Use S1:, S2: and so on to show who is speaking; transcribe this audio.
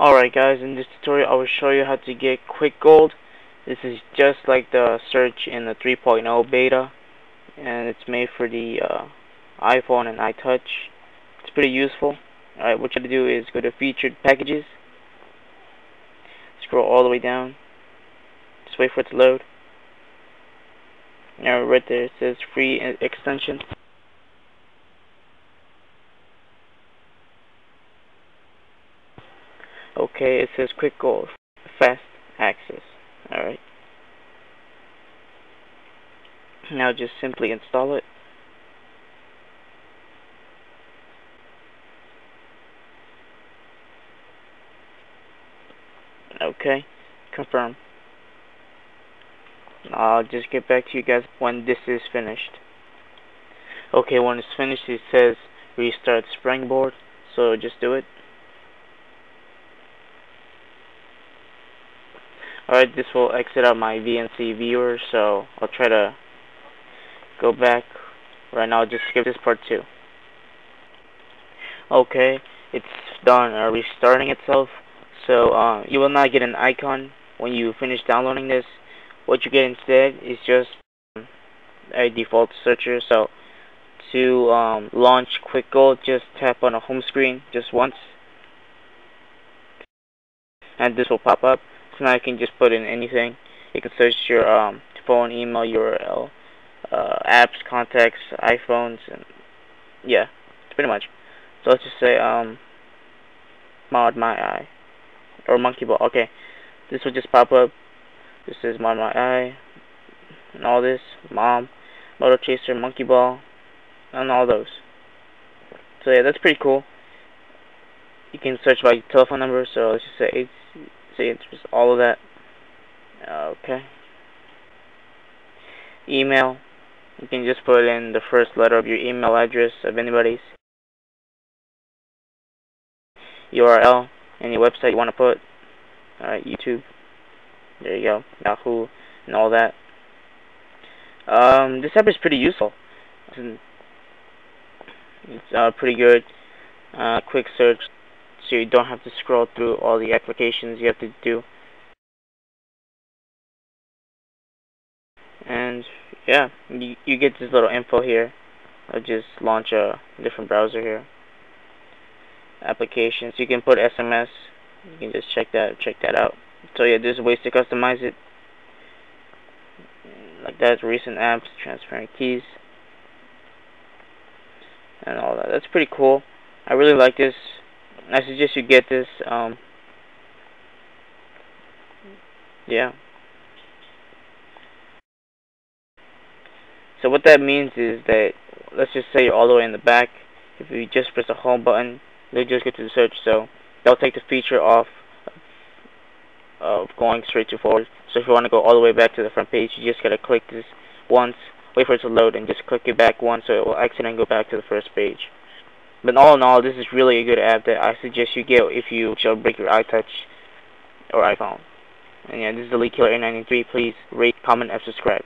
S1: Alright guys, in this tutorial I will show you how to get QuickGold. This is just like the search in the 3.0 beta and it's made for the uh, iPhone and iTouch. It's pretty useful. Alright, what you have to do is go to featured packages, scroll all the way down, just wait for it to load. Now right there it says free extension. Okay, it says QuickGold, fast access. Alright. Now just simply install it. Okay, confirm. I'll just get back to you guys when this is finished. Okay, when it's finished it says restart springboard, so just do it. Alright, this will exit out my VNC viewer, so I'll try to go back. Right now, I'll just skip this part too. Okay, it's done uh, restarting itself. So, uh, you will not get an icon when you finish downloading this. What you get instead is just a default searcher. So, to um, launch QuickGold, just tap on a home screen just once. And this will pop up now you can just put in anything. You can search your um, phone, email, URL, uh, apps, contacts, iPhones, and yeah, pretty much. So let's just say um, ModMyi or monkey ball. Okay, this will just pop up. This is ModMyi and all this mom, Moto Chaser, monkey ball, and all those. So yeah, that's pretty cool. You can search by telephone number. So let's just say see just all of that. Okay. Email. You can just put in the first letter of your email address of anybody's URL any website you want to put. Alright YouTube. There you go. Yahoo and all that. Um, this app is pretty useful. It's uh, pretty good. Uh, quick search so you don't have to scroll through all the applications you have to do. And yeah, you, you get this little info here. I'll just launch a different browser here. Applications. You can put SMS. You can just check that check that out. So yeah, there's ways to customize it. Like that, recent apps, transparent keys, and all that. That's pretty cool. I really like this. I suggest you get this. Um, yeah. So what that means is that let's just say you're all the way in the back. If you just press the home button, you'll just get to the search. So that'll take the feature off of going straight to forward. So if you want to go all the way back to the front page, you just gotta click this once, wait for it to load, and just click it back once, so it will and go back to the first page. But all in all, this is really a good app that I suggest you get if you jailbreak your iTouch or iPhone. And yeah, this is the Killer 893. Please rate, comment, and subscribe.